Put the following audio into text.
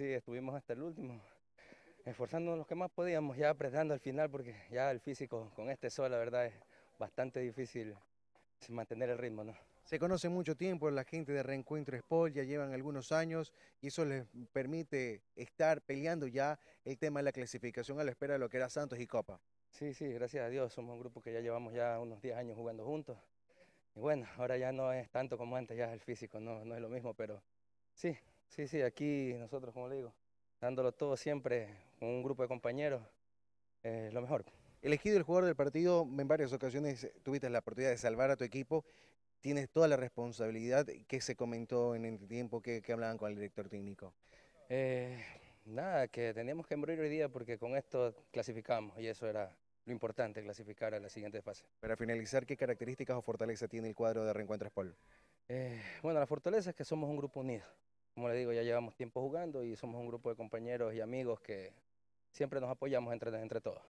Sí, estuvimos hasta el último, esforzándonos lo que más podíamos, ya apretando al final, porque ya el físico con este sol, la verdad, es bastante difícil mantener el ritmo, ¿no? Se conoce mucho tiempo, la gente de Reencuentro Sport ya llevan algunos años y eso les permite estar peleando ya el tema de la clasificación a la espera de lo que era Santos y Copa. Sí, sí, gracias a Dios, somos un grupo que ya llevamos ya unos 10 años jugando juntos. Y bueno, ahora ya no es tanto como antes, ya el físico no, no es lo mismo, pero sí, sí, sí, aquí nosotros, como le digo, dándolo todo siempre con un grupo de compañeros, eh, lo mejor. Elegido el jugador del partido, en varias ocasiones tuviste la oportunidad de salvar a tu equipo tienes toda la responsabilidad que se comentó en el tiempo que, hablaban con el director técnico. Eh, nada, que teníamos que morir hoy día porque con esto clasificamos y eso era lo importante, clasificar a la siguiente fase. Para finalizar, ¿qué características o fortaleza tiene el cuadro de Reencuentro Sport? Eh, bueno, la fortaleza es que somos un grupo unido. Como le digo, ya llevamos tiempo jugando y somos un grupo de compañeros y amigos que siempre nos apoyamos entre, entre todos.